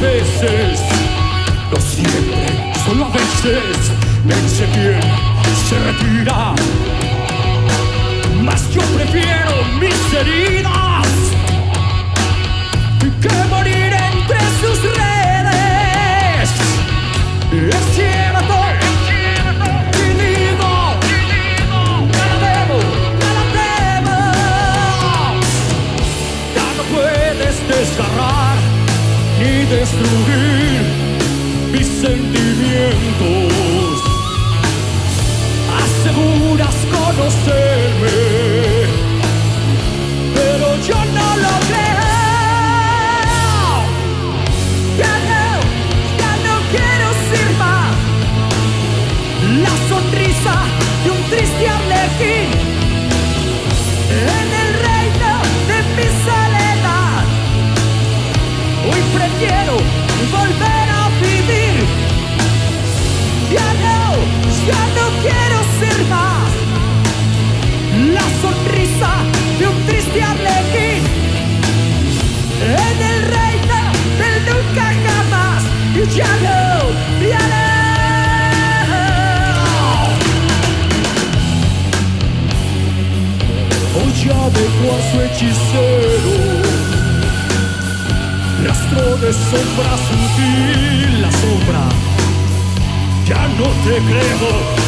veces, no siempre, solo a veces, vence quien se retira. Ni destruir mis sentimientos. Aseguras conocerme, Hoy prefiero volver a vivir. Ya no, ya no quiero ser más la sonrisa de un triste arlequín en el reino del nunca jamás. Ya no, ya no. Olla de cuarzo hechicero De sombra sutil, la sombra. Ya no te creo,